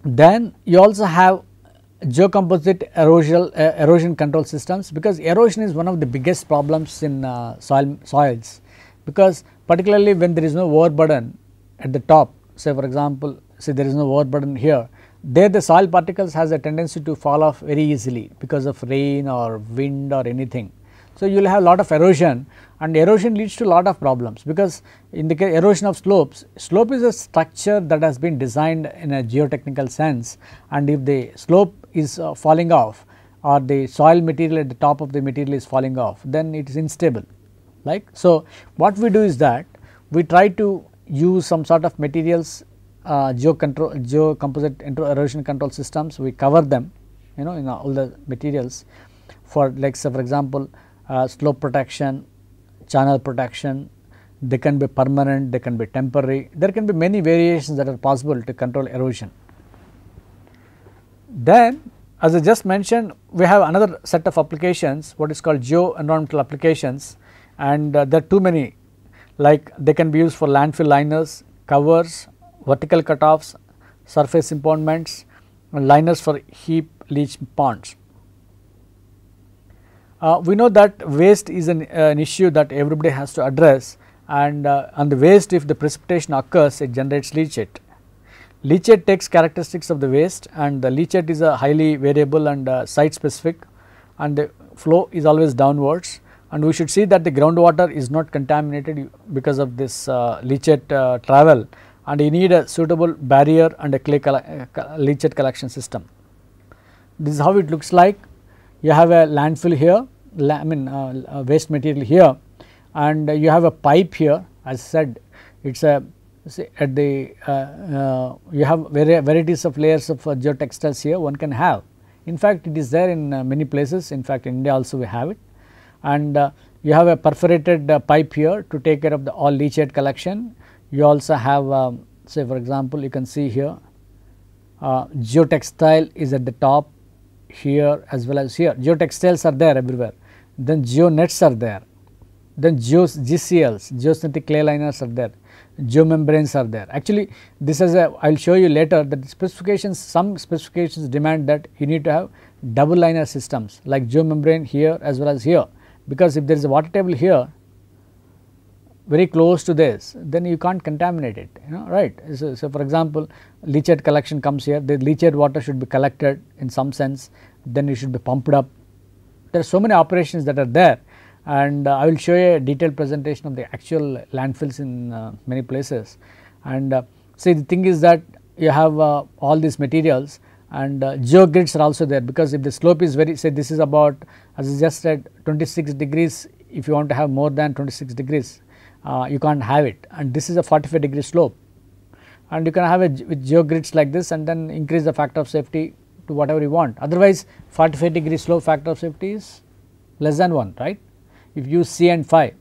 Then you also have geocomposite erosional, uh, erosion control systems because erosion is one of the biggest problems in uh, soil soils. Because particularly when there is no overburden at the top say for example say there is no overburden here there the soil particles has a tendency to fall off very easily because of rain or wind or anything so, you will have a lot of erosion and erosion leads to a lot of problems because in the case erosion of slopes, slope is a structure that has been designed in a geotechnical sense and if the slope is uh, falling off or the soil material at the top of the material is falling off then it is unstable like. So, what we do is that we try to use some sort of materials uh, geo control geo composite erosion control systems we cover them you know in all the materials for like say for example slope protection, channel protection, they can be permanent, they can be temporary, there can be many variations that are possible to control erosion. Then as I just mentioned we have another set of applications what is called geo environmental applications and uh, there are too many like they can be used for landfill liners, covers, vertical cutoffs, surface impoundments liners for heap leach ponds. Uh, we know that waste is an, uh, an, issue that everybody has to address and uh, on the waste if the precipitation occurs it generates leachate. Leachate takes characteristics of the waste and the leachate is a highly variable and uh, site specific and the flow is always downwards and we should see that the groundwater is not contaminated because of this uh, leachate uh, travel and you need a suitable barrier and a clay leachate collection system. This is how it looks like you have a landfill here I mean uh, uh, waste material here and you have a pipe here as said it is a at the uh, uh, you have vari varieties of layers of uh, geotextiles here one can have. In fact, it is there in uh, many places in fact in India also we have it and you have a perforated pipe here to take care of the all leachate collection. You also have um, say for example, you can see here geotextile is at the top here as well as here. Geotextiles are there everywhere. Then geonets are there. Then geos GCLs geosynthetic clay liners are there. Geomembranes are there. Actually this is a I will show you later that specifications some specifications demand that you need to have double liner systems like geomembrane here as well as here. Because if there is a water table here very close to this then you can't contaminate it you know right. So, so for example leachate collection comes here the leachate water should be collected in some sense then it should be pumped up there are so many operations that are there and uh, I will show you a detailed presentation of the actual landfills in uh, many places and uh, see the thing is that you have uh, all these materials and uh, geogrids are also there because if the slope is very say this is about as I just said 26 degrees if you want to have more than 26 degrees uh, you can't have it. And this is a 45 degree slope. And you can have it with geogrids like this and then increase the factor of safety to whatever you want. Otherwise 45 degree slope factor of safety is less than 1 right. If you use C and phi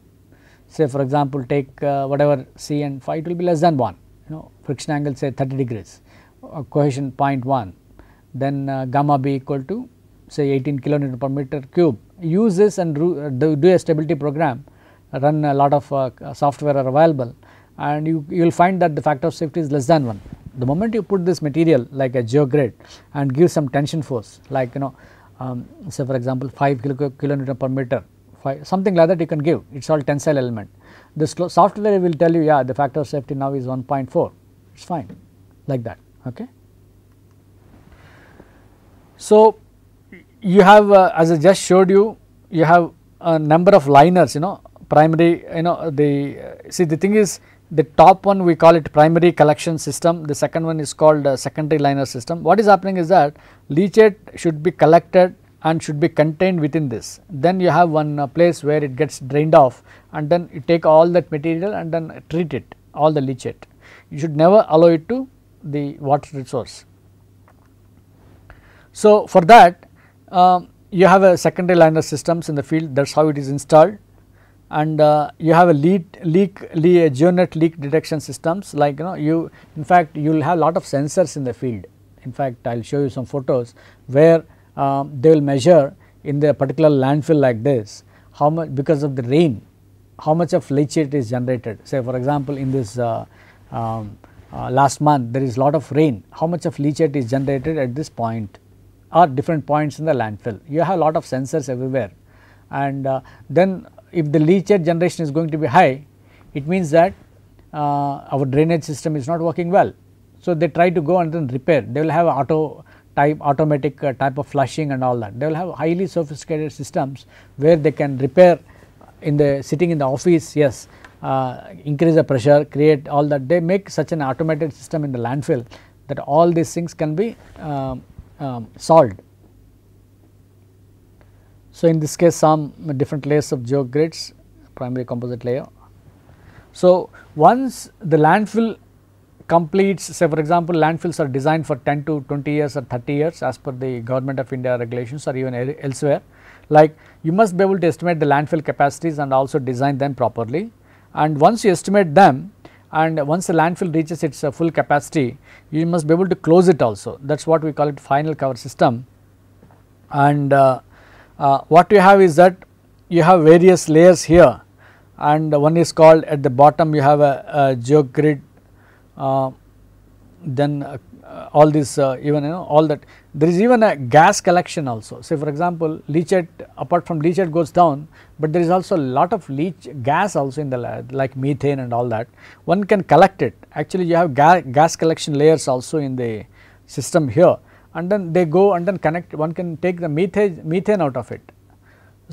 say for example take uh, whatever C and phi it will be less than 1 you know friction angle say 30 degrees uh, cohesion 0.1 then uh, gamma b equal to say 18 kilonewton per meter cube. Use this and do, do a stability program run a lot of uh, software are available and you, you will find that the factor of safety is less than 1. The moment you put this material like a geogrid and give some tension force like you know um, say for example 5 kilo, kilonewton per meter five, something like that you can give it is all tensile element. The software will tell you yeah the factor of safety now is 1.4 it is fine like that okay. So you have uh, as I just showed you you have a number of liners you know primary you know the see the thing is the top one we call it primary collection system. The second one is called secondary liner system. What is happening is that leachate should be collected and should be contained within this. Then you have one uh, place where it gets drained off and then you take all that material and then treat it all the leachate. You should never allow it to the water resource. So for that um, you have a secondary liner systems in the field. That is how it is installed and uh, you have a leak leak, leak geonet leak detection systems like you know you in fact you will have a lot of sensors in the field. In fact I will show you some photos where um, they will measure in the particular landfill like this how much because of the rain how much of leachate is generated. Say for example in this uh, um, uh, last month there is a lot of rain. How much of leachate is generated at this point or different points in the landfill? You have a lot of sensors everywhere. And uh, then if the leachate generation is going to be high it means that uh, our drainage system is not working well. So, they try to go and then repair. They will have auto type automatic uh, type of flushing and all that. They will have highly sophisticated systems where they can repair in the sitting in the office yes uh, increase the pressure create all that. They make such an automated system in the landfill that all these things can be um, um, solved so, in this case some different layers of geogrids primary composite layer. So, once the landfill completes say for example landfills are designed for 10 to 20 years or 30 years as per the government of India regulations or even elsewhere like you must be able to estimate the landfill capacities and also design them properly. And once you estimate them and once the landfill reaches its uh, full capacity you must be able to close it also. That is what we call it final cover system. And uh, uh, what you have is that you have various layers here and one is called at the bottom you have a, a geogrid uh, then uh, all this uh, even you know all that. There is even a gas collection also. Say for example, leachate apart from leachate goes down, but there is also a lot of leach gas also in the like methane and all that. One can collect it. Actually you have ga gas collection layers also in the system here and then they go and then connect one can take the methane methane out of it.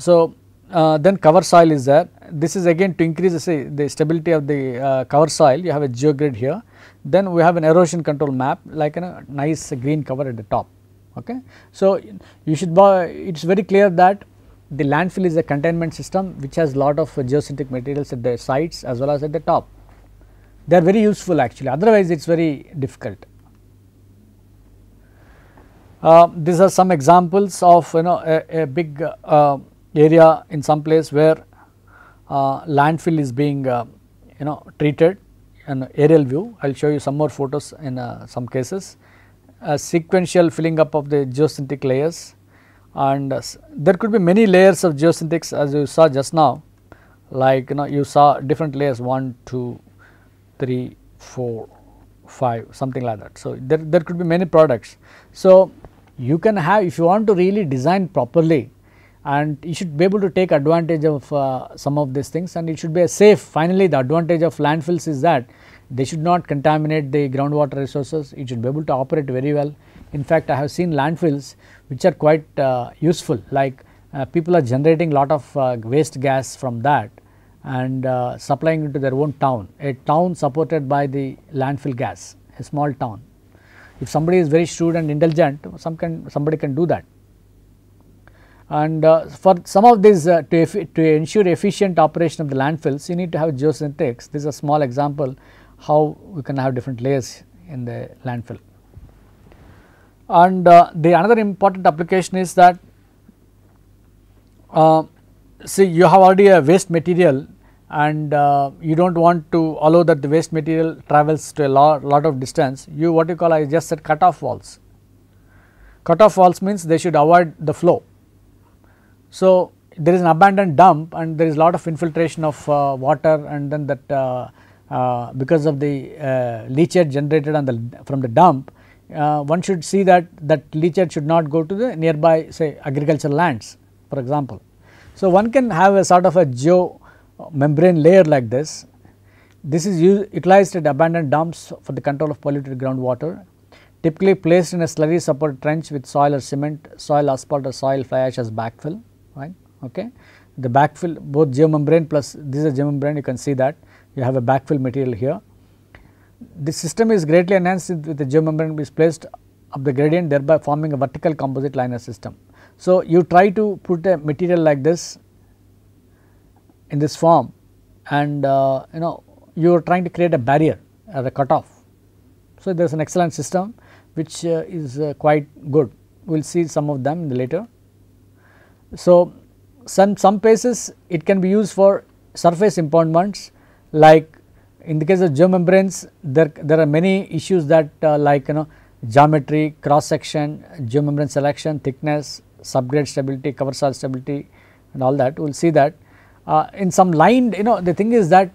So, uh, then cover soil is there this is again to increase say the stability of the uh, cover soil you have a geogrid here then we have an erosion control mat like a nice green cover at the top okay. So, you should buy it is very clear that the landfill is a containment system which has lot of geosynthetic materials at the sides as well as at the top they are very useful actually otherwise it is very difficult. Uh, these are some examples of you know a, a big uh, area in some place where uh, landfill is being uh, you know treated an aerial view. I will show you some more photos in uh, some cases. A sequential filling up of the geosynthetic layers and there could be many layers of geosynthetics as you saw just now like you know you saw different layers 1, 2, 3, 4, 5 something like that. So, there, there could be many products. So, you can have if you want to really design properly and you should be able to take advantage of uh, some of these things and it should be a safe. Finally the advantage of landfills is that they should not contaminate the groundwater resources. It should be able to operate very well. In fact i have seen landfills which are quite uh, useful like uh, people are generating a lot of uh, waste gas from that and uh, supplying to their own town a town supported by the landfill gas a small town if somebody is very shrewd and intelligent some can somebody can do that and uh, for some of these uh, to, to ensure efficient operation of the landfills you need to have geosynthetics this is a small example how we can have different layers in the landfill. And uh, the another important application is that uh, see you have already a waste material and uh, you do not want to allow that the waste material travels to a lot, lot of distance you what you call I just said cut off walls. Cut off walls means they should avoid the flow so, there is an abandoned dump and there is lot of infiltration of uh, water and then that uh, uh, because of the uh, leachate generated on the from the dump uh, one should see that that leachate should not go to the nearby say agricultural lands for example. So, one can have a sort of a geo membrane layer like this. This is used, utilized at abandoned dumps for the control of polluted groundwater typically placed in a slurry support trench with soil or cement, soil asphalt or soil fly ash as backfill right okay. The backfill both geomembrane plus this is a geomembrane you can see that you have a backfill material here. The system is greatly enhanced with the geomembrane is placed up the gradient thereby forming a vertical composite liner system. So, you try to put a material like this in this form and uh, you know you are trying to create a barrier or a cutoff. So, there is an excellent system which uh, is uh, quite good we will see some of them later. So, some, some places it can be used for surface impoundments like in the case of geomembranes there, there are many issues that uh, like you know geometry, cross section, geomembrane selection, thickness, subgrade stability, cover soil stability and all that we will see that. Uh, in some lined you know the thing is that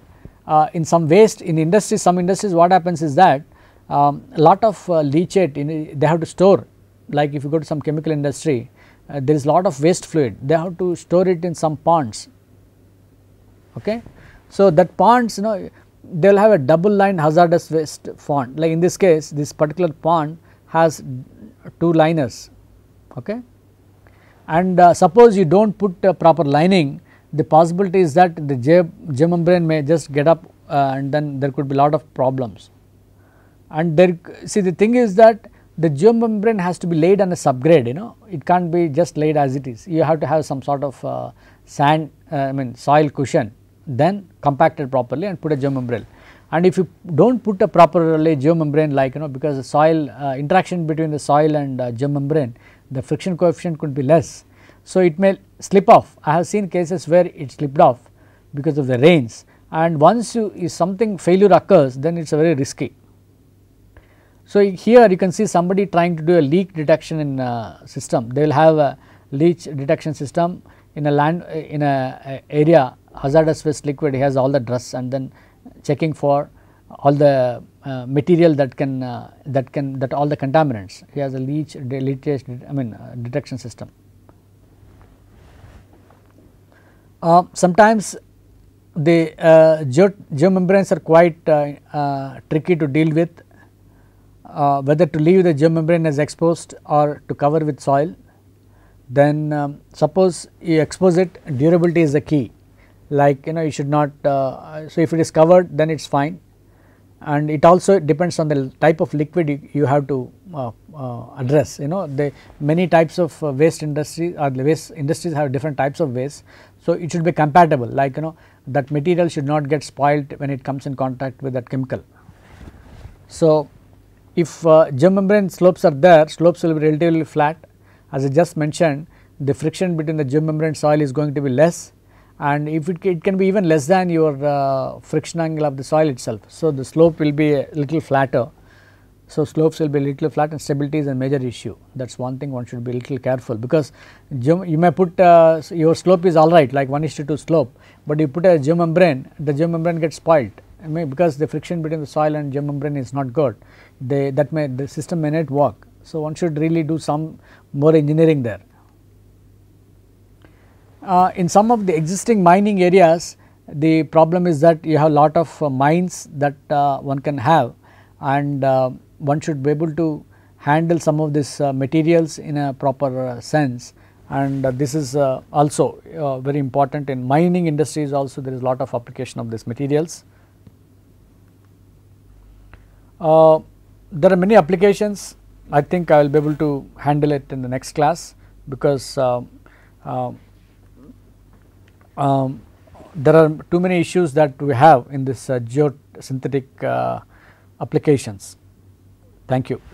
uh, in some waste in industries some industries what happens is that um, a lot of uh, leachate in, they have to store. Like if you go to some chemical industry uh, there is a lot of waste fluid. They have to store it in some ponds. Okay. So that ponds you know they will have a double line hazardous waste pond. Like in this case this particular pond has two liners. Okay? And uh, suppose you do not put a proper lining the possibility is that the geomembrane may just get up uh, and then there could be a lot of problems. And there see the thing is that the geomembrane has to be laid on a subgrade you know. It can't be just laid as it is. You have to have some sort of uh, sand uh, I mean soil cushion then compacted properly and put a geomembrane and if you do not put a properly geomembrane like you know because the soil uh, interaction between the soil and uh, geomembrane the friction coefficient could be less. So, it may slip off. I have seen cases where it slipped off because of the rains. And once you if something failure occurs then it is very risky. So, here you can see somebody trying to do a leak detection in a system. They will have a leak detection system in a land in a, area hazardous waste liquid. He has all the drugs and then checking for all the uh, material that can uh, that can that all the contaminants. He has a leach I mean uh, detection system. Uh, sometimes the uh, geo geomembranes are quite tricky to deal with. Whether to leave the geomembrane as exposed or to cover with soil. Then um, suppose you expose it durability is the key. Like you know you should not uh, so if it is covered then it is fine. And it also depends on the type of liquid you, you have to uh, uh, address. You know the many types of uh, waste industry or the waste industries have different types of waste. So, it should be compatible like you know that material should not get spoiled when it comes in contact with that chemical. So, if uh, geomembrane slopes are there slopes will be relatively flat as I just mentioned the friction between the geomembrane soil is going to be less and if it, it can be even less than your uh, friction angle of the soil itself. So, the slope will be a little flatter. So, slopes will be a little flat and stability is a major issue that is one thing one should be a little careful because you may put uh, your slope is alright like 1 is to 2 slope, but you put a geomembrane the geomembrane gets spoiled because the friction between the soil and geomembrane is not good they that may the system may not work. So, one should really do some more engineering there. Uh, in some of the existing mining areas the problem is that you have a lot of uh, mines that uh, one can have and uh, one should be able to handle some of these uh, materials in a proper uh, sense and this is also very important in mining industries also there is a lot of application of these materials. there are many applications I think I will be able to handle it in the next class because um, there are too many issues that we have in this uh, geosynthetic uh, applications. Thank you.